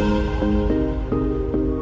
うん。